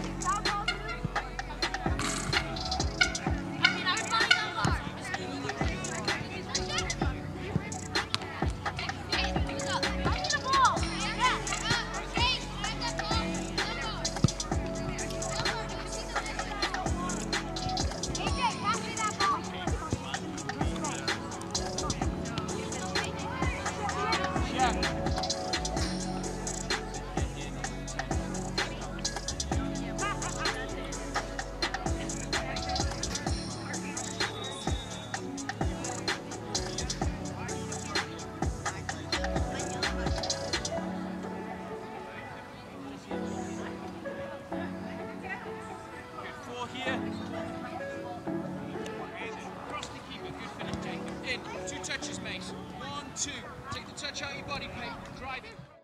Four Two. Take the touch out of your body, Pete. Drive it.